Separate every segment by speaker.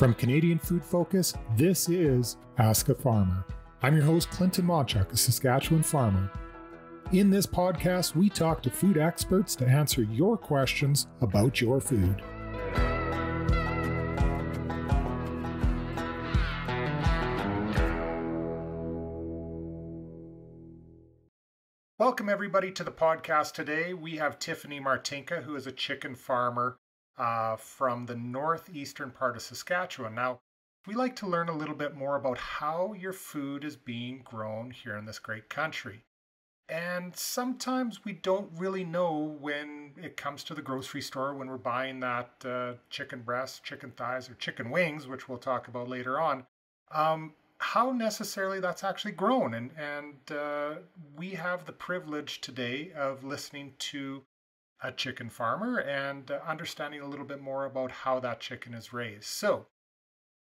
Speaker 1: From Canadian Food Focus, this is Ask a Farmer. I'm your host, Clinton Monchuk, a Saskatchewan farmer. In this podcast, we talk to food experts to answer your questions about your food. Welcome, everybody, to the podcast today. We have Tiffany Martinka, who is a chicken farmer uh, from the northeastern part of Saskatchewan. Now, we like to learn a little bit more about how your food is being grown here in this great country. And sometimes we don't really know when it comes to the grocery store when we're buying that uh, chicken breast, chicken thighs, or chicken wings, which we'll talk about later on, um, how necessarily that's actually grown. And, and uh, we have the privilege today of listening to a chicken farmer and uh, understanding a little bit more about how that chicken is raised. So,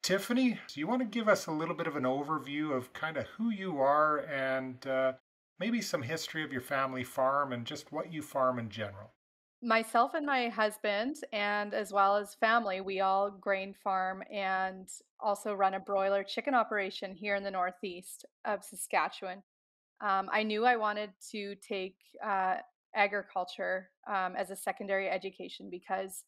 Speaker 1: Tiffany, do you want to give us a little bit of an overview of kind of who you are and uh, maybe some history of your family farm and just what you farm in general?
Speaker 2: Myself and my husband, and as well as family, we all grain farm and also run a broiler chicken operation here in the northeast of Saskatchewan. Um, I knew I wanted to take uh, agriculture um, as a secondary education because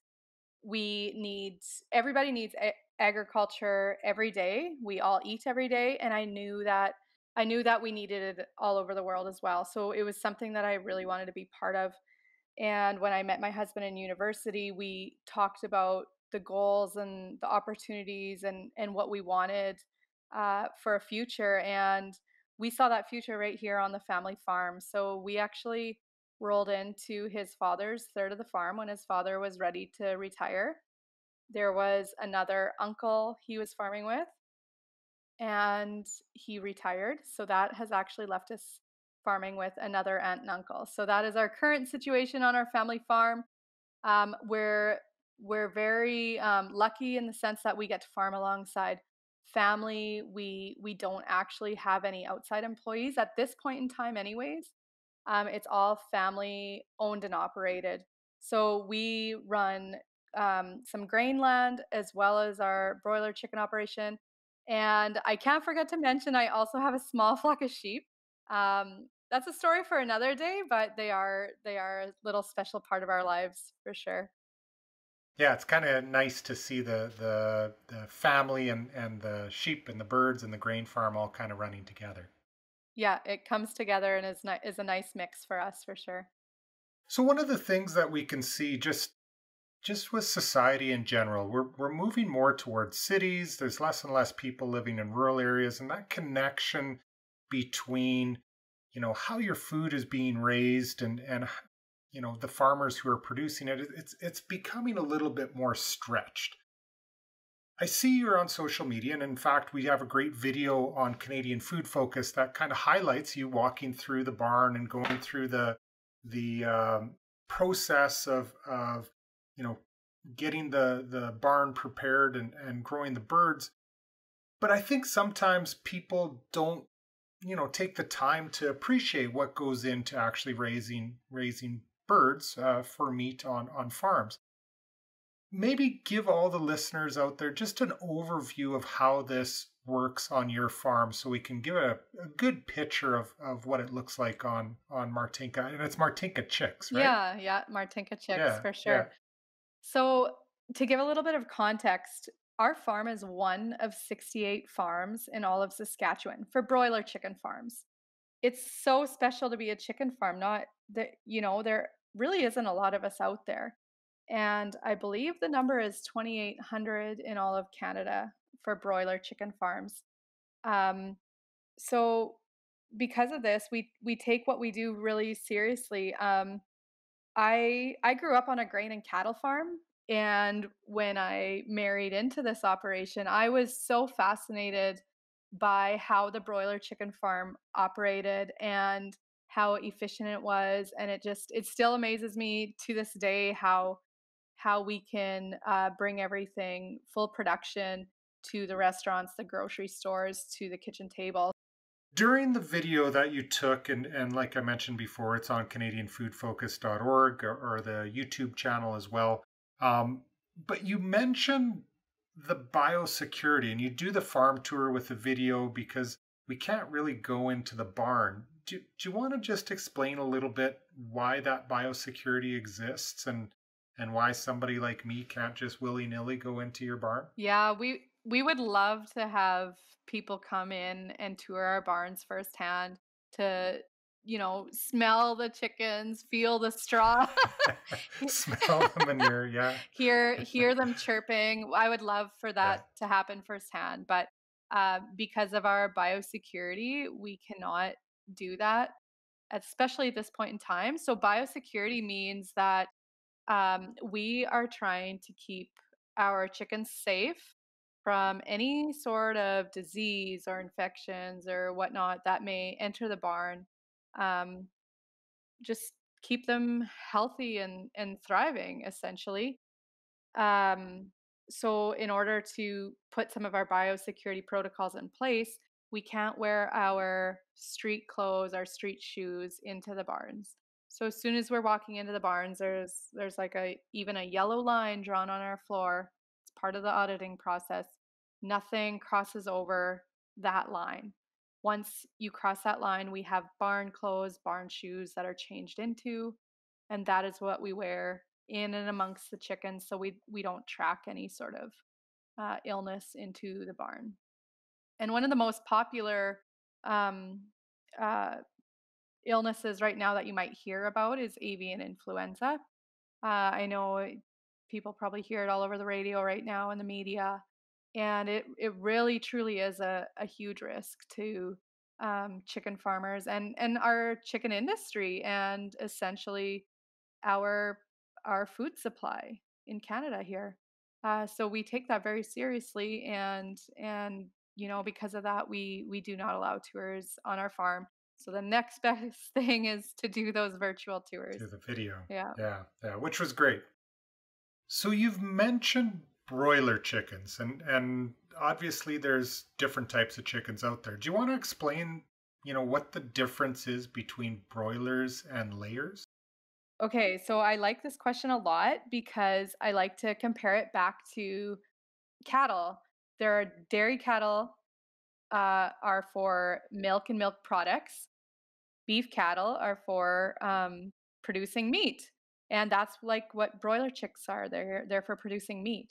Speaker 2: we need everybody needs a- agriculture every day. We all eat every day and i knew that i knew that we needed it all over the world as well. So it was something that i really wanted to be part of and when i met my husband in university we talked about the goals and the opportunities and and what we wanted uh, for a future and we saw that future right here on the family farm so we actually rolled into his father's third of the farm when his father was ready to retire. There was another uncle he was farming with, and he retired. So that has actually left us farming with another aunt and uncle. So that is our current situation on our family farm. Um, we're we're very um, lucky in the sense that we get to farm alongside family. We we don't actually have any outside employees at this point in time, anyways. Um, it's all family owned and operated. So we run um, some grain land as well as our broiler chicken operation. And I can't forget to mention, I also have a small flock of sheep. Um, that's a story for another day, but they are they are a little special part of our lives for sure.
Speaker 1: Yeah, it's kind of nice to see the, the the family and and the sheep and the birds and the grain farm all kind of running together
Speaker 2: yeah, it comes together and is ni- is a nice mix for us for sure.
Speaker 1: So one of the things that we can see just just with society in general, we're we're moving more towards cities. There's less and less people living in rural areas, and that connection between you know how your food is being raised and and you know the farmers who are producing it it's it's becoming a little bit more stretched I see you're on social media, and in fact, we have a great video on Canadian Food Focus that kind of highlights you walking through the barn and going through the the um, process of of you know getting the the barn prepared and and growing the birds. But I think sometimes people don't you know take the time to appreciate what goes into actually raising raising birds uh, for meat on on farms maybe give all the listeners out there just an overview of how this works on your farm so we can give a, a good picture of, of what it looks like on on Martinka. And it's Martinka chicks, right?
Speaker 2: Yeah, yeah, Martinka chicks yeah, for sure. Yeah. So to give a little bit of context, our farm is one of 68 farms in all of Saskatchewan for broiler chicken farms. It's so special to be a chicken farm, not that, you know, there really isn't a lot of us out there. And I believe the number is 2,800 in all of Canada for broiler chicken farms. Um, so because of this, we we take what we do really seriously. Um, I I grew up on a grain and cattle farm, and when I married into this operation, I was so fascinated by how the broiler chicken farm operated and how efficient it was and it just it still amazes me to this day how how we can uh, bring everything full production to the restaurants, the grocery stores, to the kitchen table.
Speaker 1: during the video that you took, and, and like I mentioned before, it's on CanadianFoodFocus.org or, or the YouTube channel as well. Um, but you mentioned the biosecurity and you do the farm tour with the video because we can't really go into the barn. Do, do you want to just explain a little bit why that biosecurity exists and and why somebody like me can't just willy-nilly go into your barn?
Speaker 2: Yeah, we we would love to have people come in and tour our barns firsthand to you know smell the chickens feel the straw
Speaker 1: smell the manure yeah
Speaker 2: hear hear them chirping i would love for that yeah. to happen firsthand but uh, because of our biosecurity we cannot do that especially at this point in time so biosecurity means that um, we are trying to keep our chickens safe from any sort of disease or infections or whatnot that may enter the barn. Um, just keep them healthy and, and thriving, essentially. Um, so, in order to put some of our biosecurity protocols in place, we can't wear our street clothes, our street shoes into the barns. So as soon as we're walking into the barns, there's there's like a even a yellow line drawn on our floor It's part of the auditing process. Nothing crosses over that line. Once you cross that line, we have barn clothes, barn shoes that are changed into, and that is what we wear in and amongst the chickens so we, we don't track any sort of uh, illness into the barn. And one of the most popular um, uh, illnesses right now that you might hear about is avian influenza. Uh, I know people probably hear it all over the radio right now in the media and it it really truly is a, a huge risk to um, chicken farmers and and our chicken industry and essentially our our food supply in Canada here. Uh, so we take that very seriously and and you know because of that we we do not allow tours on our farm. So the next best thing is to do those virtual tours.
Speaker 1: Do the video.
Speaker 2: Yeah.
Speaker 1: Yeah. Yeah. Which was great. So you've mentioned broiler chickens and and obviously there's different types of chickens out there. Do you want to explain, you know, what the difference is between broilers and layers?
Speaker 2: Okay, so I like this question a lot because I like to compare it back to cattle. There are dairy cattle uh, are for milk and milk products. Beef cattle are for um, producing meat and that's like what broiler chicks are they're they're for producing meat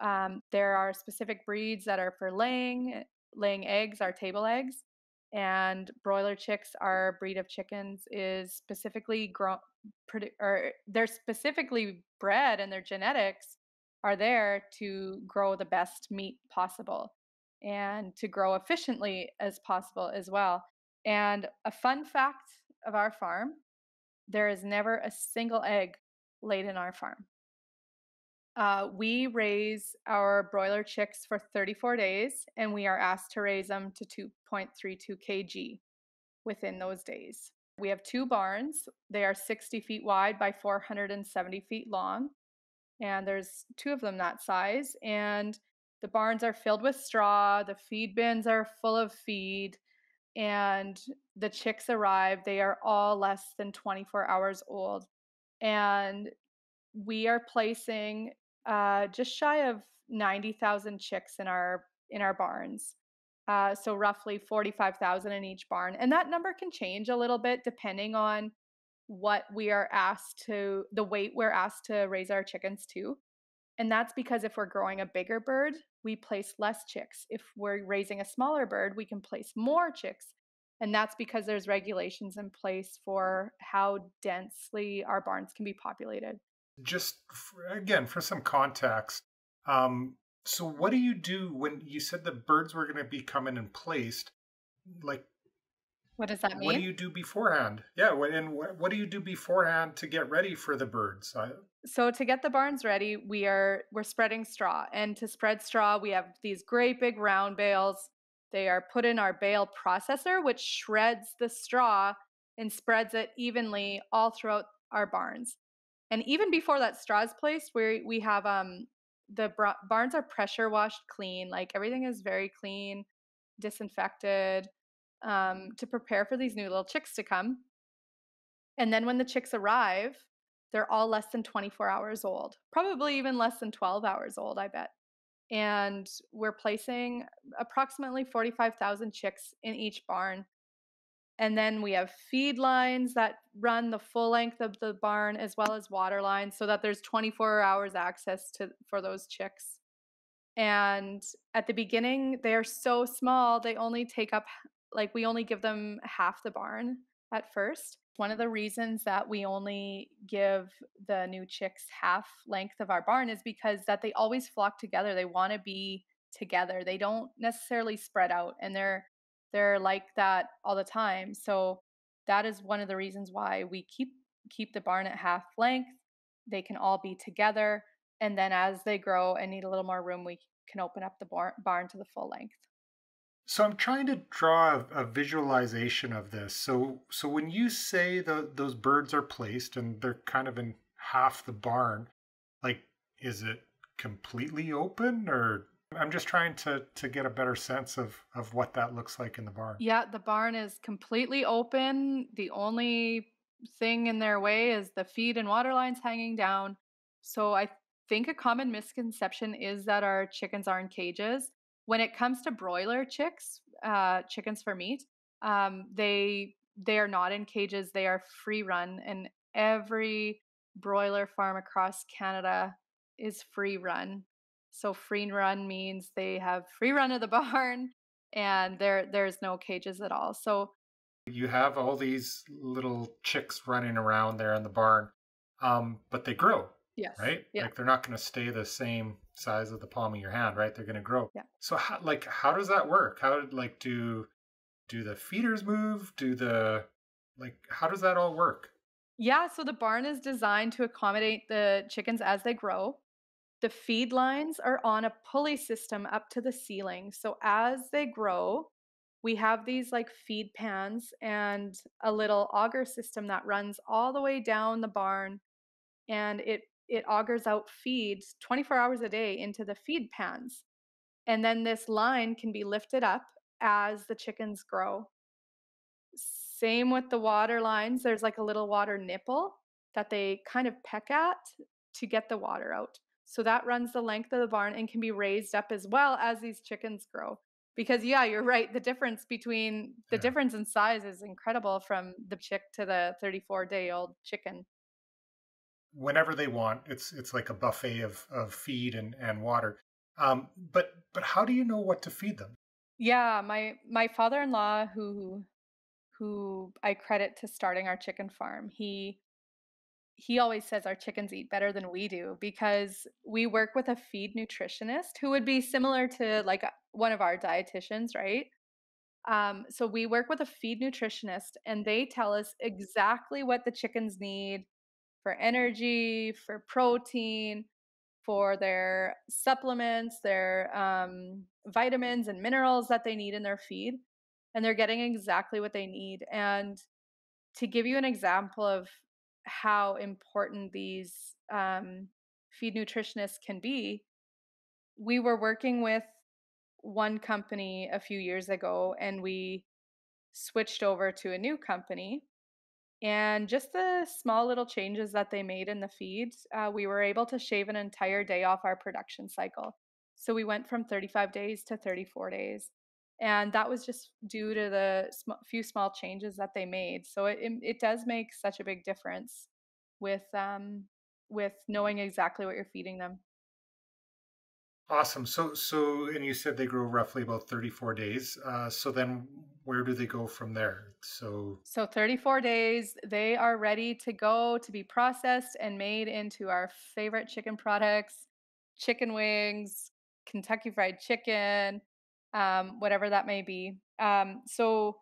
Speaker 2: um, there are specific breeds that are for laying laying eggs are table eggs and broiler chicks our breed of chickens is specifically grown or they're specifically bred and their genetics are there to grow the best meat possible and to grow efficiently as possible as well and a fun fact of our farm there is never a single egg laid in our farm. Uh, we raise our broiler chicks for 34 days, and we are asked to raise them to 2.32 kg within those days. We have two barns. They are 60 feet wide by 470 feet long, and there's two of them that size. And the barns are filled with straw, the feed bins are full of feed, and the chicks arrive. They are all less than 24 hours old and we are placing uh, just shy of 90,000 chicks in our in our barns. Uh, so roughly 45,000 in each barn. And that number can change a little bit depending on what we are asked to the weight we're asked to raise our chickens to. And that's because if we're growing a bigger bird, we place less chicks. If we're raising a smaller bird, we can place more chicks and that's because there's regulations in place for how densely our barns can be populated.
Speaker 1: Just for, again, for some context, um, so what do you do when you said the birds were going to be coming and placed? Like,
Speaker 2: what does that mean?
Speaker 1: What do you do beforehand? Yeah, and what do you do beforehand to get ready for the birds? I...
Speaker 2: So to get the barns ready, we are we're spreading straw, and to spread straw, we have these great big round bales they are put in our bale processor, which shreds the straw and spreads it evenly all throughout our barns. And even before that Straws placed, we we have um the barns are pressure washed clean, like everything is very clean, disinfected. um, to prepare for these new little chicks to come. And then when the chicks arrive, they're all less than 24 hours old, probably even less than 12 hours old, I bet. And we're placing approximately 45,000 chicks in each barn. And then we have feed lines that run the full length of the barn as well as water lines so that there's 24 hours access to for those chicks. And at the beginning, they're so small, they only take up like we only give them half the barn at first. One of the reasons that we only give the new chicks half length of our barn is because that they always flock together. They want to be together. They don't necessarily spread out and they're they're like that all the time. So that is one of the reasons why we keep keep the barn at half length. They can all be together and then as they grow and need a little more room, we can open up the bar- barn to the full length.
Speaker 1: So I'm trying to draw a, a visualization of this. So so when you say the, those birds are placed and they're kind of in half the barn, like is it completely open or I'm just trying to to get a better sense of of what that looks like in the barn.
Speaker 2: Yeah, the barn is completely open. The only thing in their way is the feed and water lines hanging down. So I think a common misconception is that our chickens are in cages. When it comes to broiler chicks, uh, chickens for meat, um, they they are not in cages. They are free run, and every broiler farm across Canada is free run. So free run means they have free run of the barn, and there there's no cages at all. So
Speaker 1: you have all these little chicks running around there in the barn, um, but they grow.
Speaker 2: Yes.
Speaker 1: Right?
Speaker 2: Yeah.
Speaker 1: Like they're not going to stay the same size of the palm of your hand, right? They're going to grow.
Speaker 2: Yeah.
Speaker 1: So how, like how does that work? How like do do the feeders move? Do the like how does that all work?
Speaker 2: Yeah, so the barn is designed to accommodate the chickens as they grow. The feed lines are on a pulley system up to the ceiling. So as they grow, we have these like feed pans and a little auger system that runs all the way down the barn and it it augers out feeds 24 hours a day into the feed pans. And then this line can be lifted up as the chickens grow. Same with the water lines. There's like a little water nipple that they kind of peck at to get the water out. So that runs the length of the barn and can be raised up as well as these chickens grow. Because yeah, you're right. The difference between the
Speaker 1: Yeah.
Speaker 2: difference in size is incredible from the chick to the 34 day old chicken.
Speaker 1: Whenever they want, it's it's like a buffet of of feed and and water. Um, but but how do you know what to feed them?
Speaker 2: Yeah, my my father-in-law who who I credit to starting our chicken farm. He he always says our chickens eat better than we do because we work with a feed nutritionist who would be similar to like one of our dietitians, right? Um, so we work with a feed nutritionist and they tell us exactly what the chickens need for energy, for protein, for their supplements, their um, vitamins and minerals that they need in their feed. And they're getting exactly what they need. And to give you an example of how important these um, feed nutritionists can be, we were working with one company a few years ago and we switched over to a new company. And just the small little changes that they made in the feeds, uh, we were able to shave an entire day off our production cycle. So we went from 35 days to 34 days. And that was just due to the sm- few small changes that they made. So it, it, it does make such a big difference with um, with knowing exactly what you're feeding them.
Speaker 1: Awesome. So so and you said they grow roughly about 34 days. Uh, so then where do they go from there? So
Speaker 2: So 34 days, they are ready to go to be processed and made into our favorite chicken products, chicken wings, Kentucky Fried Chicken, um, whatever that may be. Um, so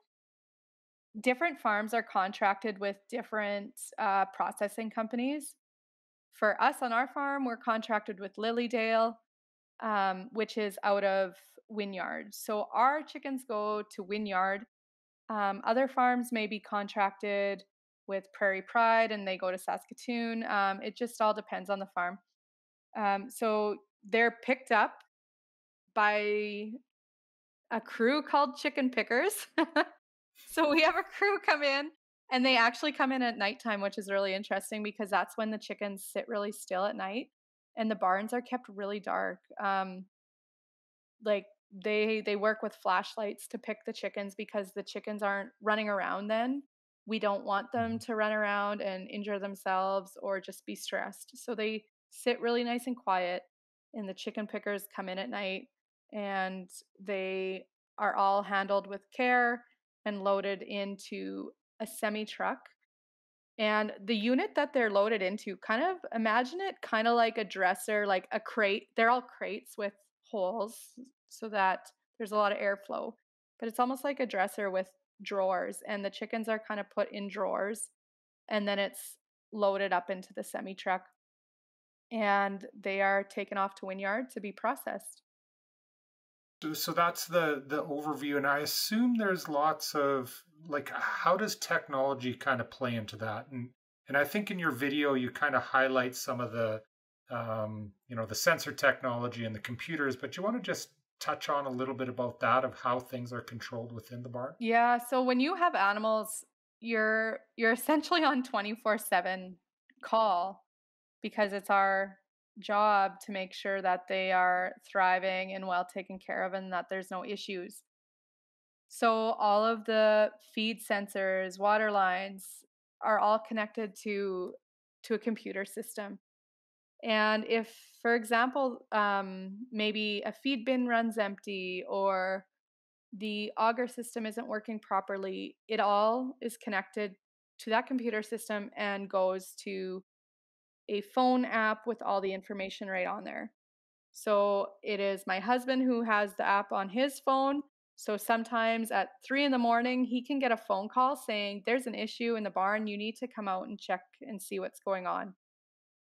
Speaker 2: different farms are contracted with different uh, processing companies. For us on our farm, we're contracted with Lilydale, um, which is out of Wynyard. So our chickens go to Wynyard. um, other farms may be contracted with Prairie Pride and they go to Saskatoon. Um, it just all depends on the farm. Um, so they're picked up by a crew called chicken pickers. So we have a crew come in and they actually come in at nighttime, which is really interesting because that's when the chickens sit really still at night and the barns are kept really dark. Um, like they they work with flashlights to pick the chickens because the chickens aren't running around then. We don't want them
Speaker 1: Mhm.
Speaker 2: to run around and injure themselves or just be stressed. So they sit really nice and quiet and the chicken pickers come in at night and they are all handled with care and loaded into a semi truck and the unit that they're loaded into, kind of imagine it kind of like a dresser, like a crate. They're all crates with holes so that there's a lot of airflow. But it's almost like a dresser with drawers, and the chickens are kind of put in drawers, and then it's loaded up into the semi truck, and they are taken off to Wynyard to be processed.
Speaker 1: So that's the the overview, and I assume there's lots of like how does technology kind of play into that? And and I think in your video you kind of highlight some of the um, you know the sensor technology and the computers, but you want to just touch on a little bit about that of how things are controlled within the barn?
Speaker 2: Yeah, so when you have animals, you're you're essentially on 24/7 call because it's our job to make sure that they are thriving and well taken care of and that there's no issues. So all of the feed sensors, water lines are all connected to to a computer system. And if, for example, um, maybe a feed bin runs empty or the auger system isn't working properly, it all is connected to that computer system and goes to a phone app with all the information right on there. So it is my husband who has the app on his phone. So sometimes at three in the morning, he can get a phone call saying, There's an issue in the barn. You need to come out and check and see what's going on.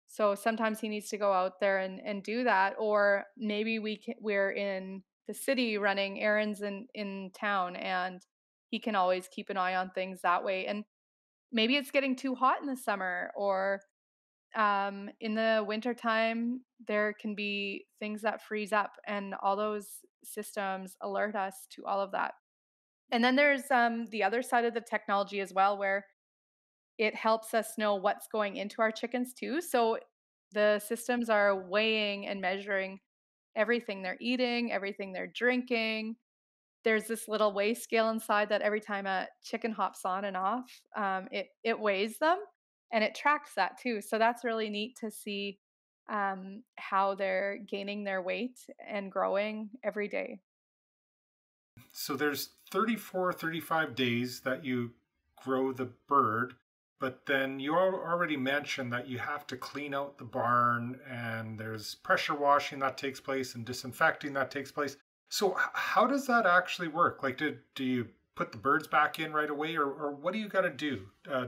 Speaker 2: So sometimes he needs to go out there and, and do that. Or maybe we can, we're in the city running errands in, in town and he can always keep an eye on things that way. And maybe it's getting too hot in the summer or um, in the wintertime, there can be things that freeze up, and all those systems alert us to all of that. And then there's um, the other side of the technology as well, where it helps us know what's going into our chickens too. So the systems are weighing and measuring everything they're eating, everything they're drinking, there's this little weigh scale inside that every time a chicken hops on and off, um, it it weighs them and it tracks that too. So that's really neat to see um, how they're gaining their weight and growing every day.
Speaker 1: So there's 34, 35 days that you grow the bird, but then you already mentioned that you have to clean out the barn and there's pressure washing that takes place and disinfecting that takes place. So how does that actually work? Like, do, do you put the birds back in right away or, or what do you got to do? Uh,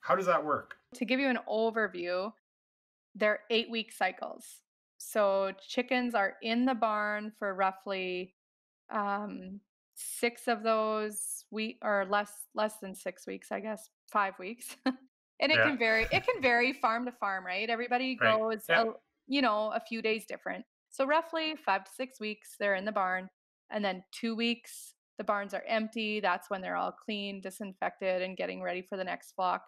Speaker 1: how does that work?
Speaker 2: To give you an overview, they're eight week cycles. So chickens are in the barn for roughly um, six of those week or less less than six weeks, I guess, five weeks. and it
Speaker 1: Yeah.
Speaker 2: can vary. It can vary farm to farm, right? Everybody
Speaker 1: Right.
Speaker 2: goes,
Speaker 1: Yeah.
Speaker 2: a, you know, a few days different. So roughly five to six weeks, they're in the barn, and then two weeks the barns are empty. That's when they're all clean, disinfected, and getting ready for the next flock.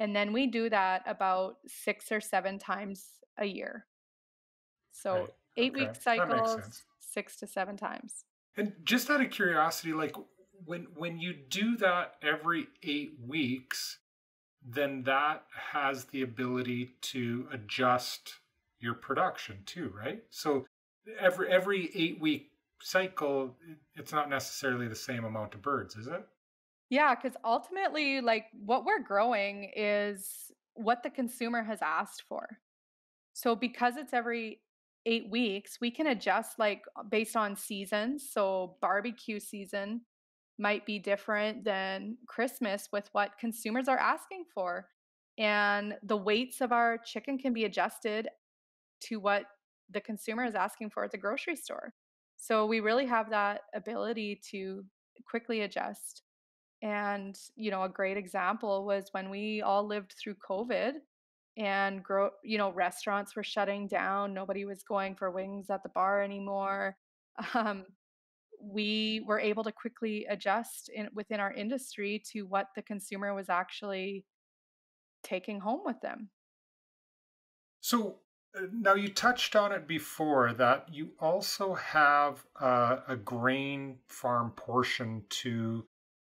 Speaker 2: And then we do that about six or seven times a year. So
Speaker 1: Right.
Speaker 2: eight
Speaker 1: Okay.
Speaker 2: week cycles, six to seven times.
Speaker 1: And just out of curiosity, like when when you do that every eight weeks, then that has the ability to adjust your production too, right? So every every eight week cycle, it's not necessarily the same amount of birds, is it?
Speaker 2: Yeah, because ultimately, like what we're growing is what the consumer has asked for. So because it's every eight weeks, we can adjust like uh, based on seasons. So barbecue season might be different than Christmas with what consumers are asking for. And the weights of our chicken can be adjusted to what the consumer is asking for at the grocery store. So we really have that ability to quickly adjust. And, you know, a great example was when we all lived through COVID and grow, you know, restaurants were shutting down. Nobody was going for wings at the bar anymore. Um, we were able to quickly adjust in, within our industry to what the consumer was actually taking home with them.
Speaker 1: So uh, now you touched on it before that you also have uh, a grain farm portion to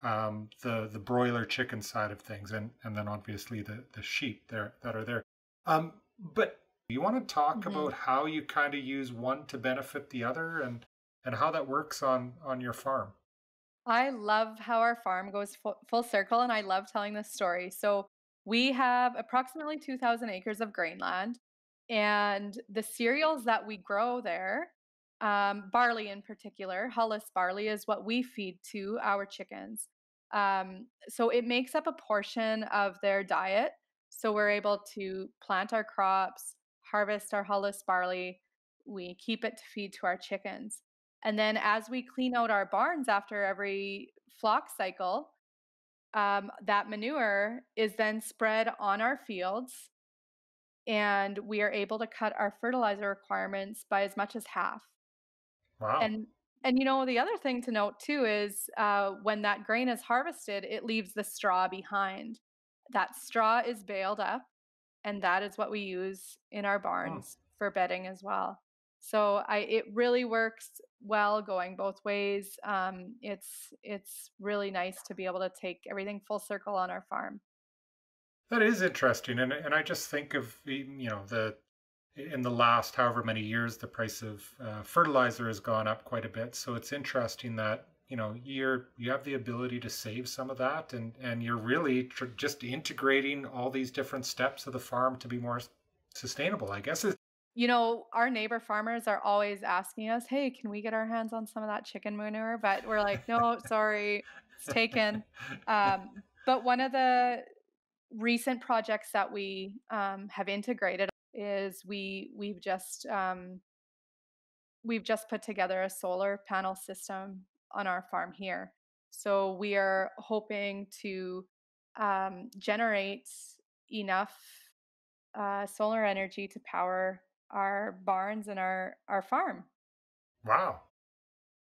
Speaker 1: um, the the broiler chicken side of things, and and then obviously the the sheep there that are there. Um, but you want to talk mm-hmm. about how you kind of use one to benefit the other, and and how that works on on your farm.
Speaker 2: I love how our farm goes full, full circle, and I love telling this story. So we have approximately 2,000 acres of grain land, and the cereals that we grow there, um, barley in particular, hulless barley is what we feed to our chickens. Um, so it makes up a portion of their diet. So we're able to plant our crops, harvest our hulless barley, we keep it to feed to our chickens. And then as we clean out our barns after every flock cycle, um, that manure is then spread on our fields and we are able to cut our fertilizer requirements by as much as half.
Speaker 1: Wow.
Speaker 2: And and you know the other thing to note too is uh, when that grain is harvested, it leaves the straw behind. That straw is baled up, and that is what we use in our barns oh. for bedding as well. So I it really works well going both ways. Um, it's it's really nice to be able to take everything full circle on our farm.
Speaker 1: That is interesting, and and I just think of you know the in the last however many years the price of uh, fertilizer has gone up quite a bit. So it's interesting that you know you're you have the ability to save some of that, and and you're really just integrating all these different steps of the farm to be more sustainable. I guess
Speaker 2: you know, our neighbor farmers are always asking us, "Hey, can we get our hands on some of that chicken manure?" But we're like, "No, sorry, it's taken." Um, but one of the recent projects that we um, have integrated is we we've just um, we've just put together a solar panel system on our farm here. So we are hoping to um, generate enough uh, solar energy to power our barns and our our farm.
Speaker 1: Wow,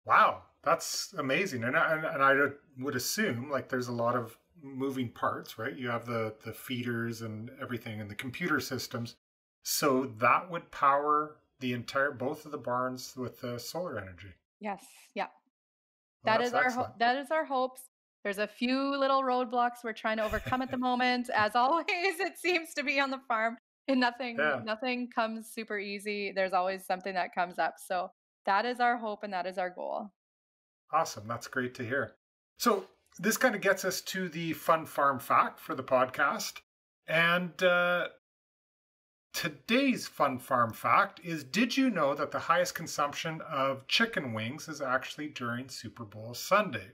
Speaker 1: wow, that's amazing. And I, and I would assume like there's a lot of moving parts, right? You have the the feeders and everything, and the computer systems. So that would power the entire both of the barns with the solar energy.
Speaker 2: Yes, yeah. Well, that is our ho- that is our hopes. There's a few little roadblocks we're trying to overcome at the moment. As always, it seems to be on the farm. And nothing yeah. nothing comes super easy. There's always something that comes up. So that is our hope and that is our goal.
Speaker 1: Awesome. That's great to hear. So this kind of gets us to the fun farm fact for the podcast. And uh, today's fun farm fact is Did you know that the highest consumption of chicken wings is actually during Super Bowl Sunday?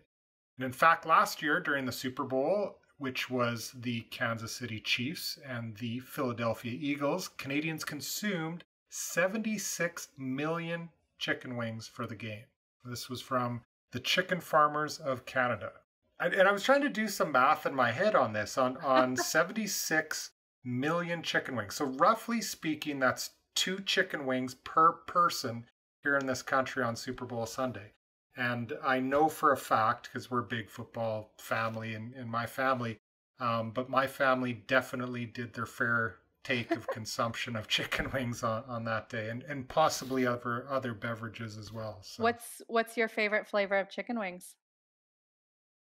Speaker 1: And in fact, last year during the Super Bowl, which was the Kansas City Chiefs and the Philadelphia Eagles, Canadians consumed 76 million chicken wings for the game. This was from the Chicken Farmers of Canada. And I was trying to do some math in my head on this on, on 76 million chicken wings. So, roughly speaking, that's two chicken wings per person here in this country on Super Bowl Sunday. And I know for a fact, because we're a big football family in, in my family, um, but my family definitely did their fair take of consumption of chicken wings on, on that day and, and possibly other other beverages as well.
Speaker 2: So. What's what's your favorite flavor of chicken wings?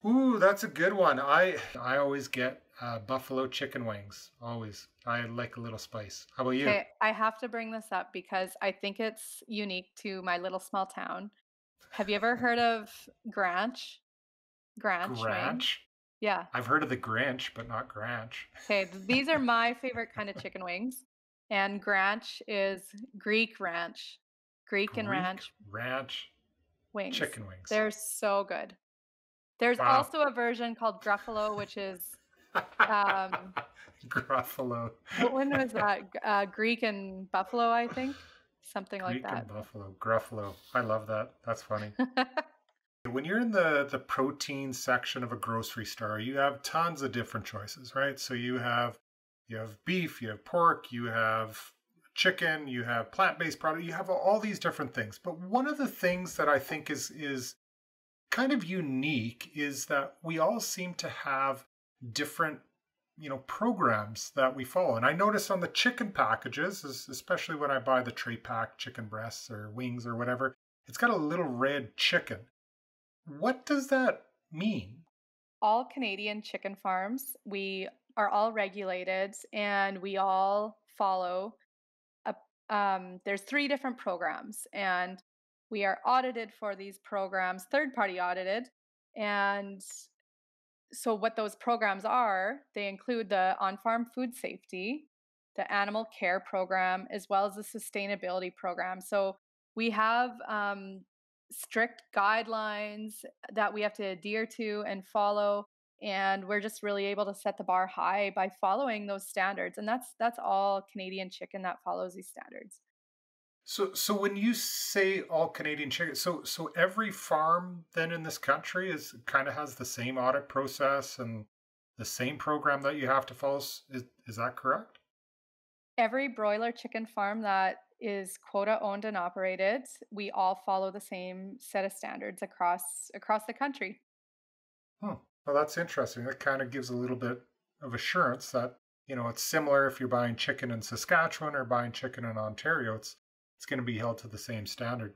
Speaker 1: Ooh, that's a good one. I I always get uh, buffalo chicken wings. Always. I like a little spice. How about you? Okay,
Speaker 2: I have to bring this up because I think it's unique to my little small town. Have you ever heard of Granch?
Speaker 1: Granch. Granch.
Speaker 2: Yeah.
Speaker 1: I've heard of the Grinch, but not Granch.
Speaker 2: Okay, these are my favorite kind of chicken wings. And Granch is Greek ranch. Greek, Greek and ranch.
Speaker 1: Ranch.
Speaker 2: Wings.
Speaker 1: Chicken wings.
Speaker 2: They're so good. There's wow. also a version called Gruffalo, which is um,
Speaker 1: Gruffalo.
Speaker 2: What one was that? Uh, Greek and Buffalo, I think something
Speaker 1: Greek
Speaker 2: like that.
Speaker 1: Greek and buffalo, Gruffalo. I love that. That's funny. when you're in the the protein section of a grocery store, you have tons of different choices, right? So you have you have beef, you have pork, you have chicken, you have plant-based product, you have all these different things. But one of the things that I think is is kind of unique is that we all seem to have different you know programs that we follow. And i notice on the chicken packages especially when i buy the tray pack chicken breasts or wings or whatever it's got a little red chicken. What does that mean?
Speaker 2: All canadian chicken farms we are all regulated and we all follow a, um, there's three different programs and we are audited for these programs third party audited. And so what those programs are they include the on-farm food safety the animal care program as well as the sustainability program. So we have um, strict guidelines that we have to adhere to and follow and we're just really able to set the bar high by following those standards and that's that's all canadian chicken that follows these standards
Speaker 1: so so when you say all canadian chicken so so every farm then in this country is kind of has the same audit process and the same program that you have to follow is is that correct
Speaker 2: every broiler chicken farm that is quota owned and operated we all follow the same set of standards across across the country
Speaker 1: hmm. Well, that's interesting. That kind of gives a little bit of assurance that, you know, it's similar if you're buying chicken in Saskatchewan or buying chicken in Ontario. It's it's going to be held to the same standard.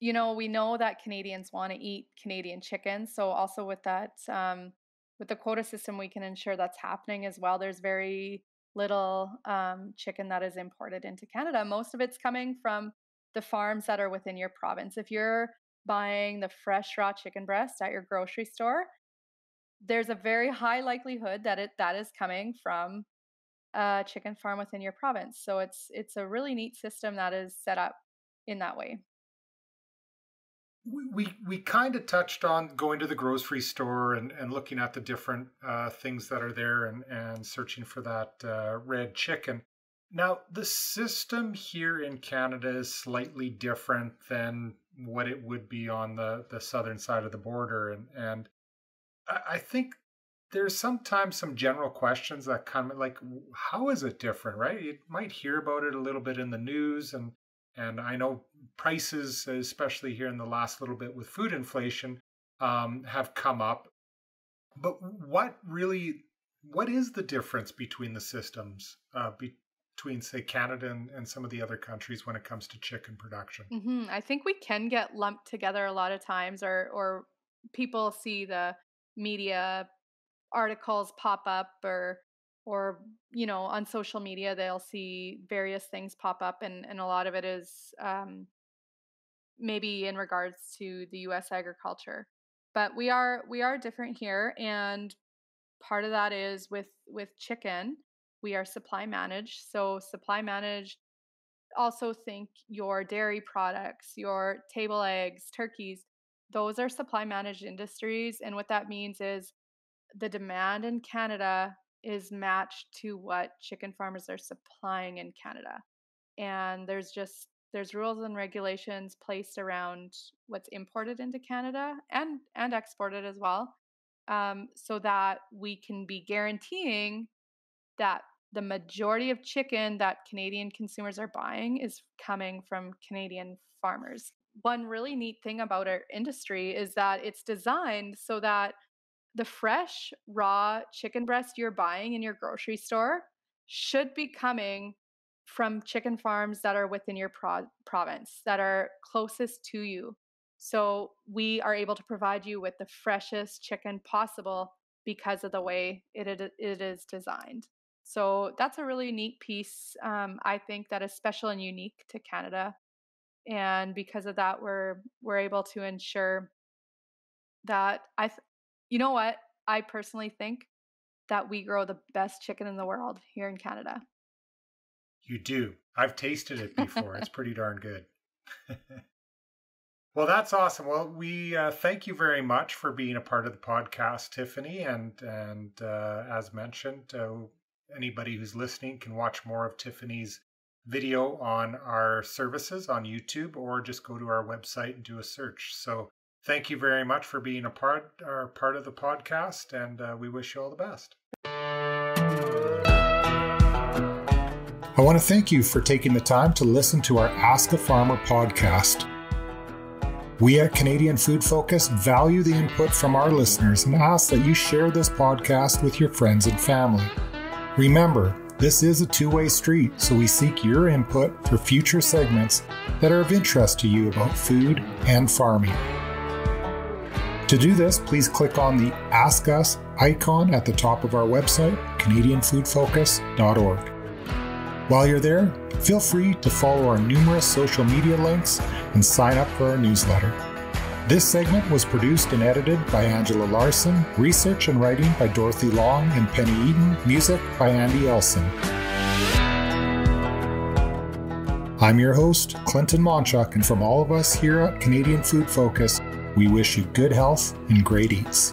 Speaker 2: You know, we know that Canadians want to eat Canadian chicken. So also with that, um, with the quota system, we can ensure that's happening as well. There's very little um, chicken that is imported into Canada. Most of it's coming from the farms that are within your province. If you're buying the fresh raw chicken breast at your grocery store, there's a very high likelihood that it that is coming from a chicken farm within your province. So it's it's a really neat system that is set up in that way.
Speaker 1: We we kind of touched on going to the grocery store and, and looking at the different uh, things that are there and, and searching for that uh, red chicken. Now the system here in Canada is slightly different than what it would be on the, the southern side of the border and and I think there's sometimes some general questions that come like how is it different? Right? You might hear about it a little bit in the news and and i know prices especially here in the last little bit with food inflation um, have come up. But what really what is the difference between the systems uh, between say canada and, and, some of the other countries when it comes to chicken production?
Speaker 2: Mm-hmm. i think we can get lumped together a lot of times or or people see the media articles pop up or or you know on social media they'll see various things pop up and and a lot of it is um, maybe in regards to the US agriculture but we are we are different here and part of that is with with chicken we are supply managed so supply managed also think your dairy products your table eggs turkeys those are supply managed industries. And what that means is the demand in Canada is matched to what chicken farmers are supplying in Canada. And there's just there's rules and regulations placed around what's imported into Canada and and exported as well, um, so that we can be guaranteeing that the majority of chicken that Canadian consumers are buying is coming from Canadian farmers one really neat thing about our industry is that it's designed so that the fresh raw chicken breast you're buying in your grocery store should be coming from chicken farms that are within your pro- province that are closest to you. So we are able to provide you with the freshest chicken possible because of the way it, it, it is designed. So that's a really neat piece um, i think that is special and unique to canada. And because of that we're we're able to ensure that i th- you know what? I personally think that we grow the best chicken in the world here in canada.
Speaker 1: You do. I've tasted it before. It's pretty darn good. Well that's awesome. Well we uh, thank you very much for being a part of the podcast tiffany and and uh, as mentioned uh, anybody who's listening can watch more of tiffany's video on our services on YouTube or just go to our website and do a search. So thank you very much for being a part or part of the podcast and uh, we wish you all the best. I want to thank you for taking the time to listen to our Ask a Farmer podcast. We at Canadian Food Focus value the input from our listeners and ask that you share this podcast with your friends and family. Remember, this is a two way street, so we seek your input for future segments that are of interest to you about food and farming. To do this, please click on the Ask Us icon at the top of our website, CanadianFoodFocus.org. While you're there, feel free to follow our numerous social media links and sign up for our newsletter. This segment was produced and edited by Angela Larson, research and writing by Dorothy Long and Penny Eaton, music by Andy Elson. I'm your host, Clinton Monchuk, and from all of us here at Canadian Food Focus, we wish you good health and great eats.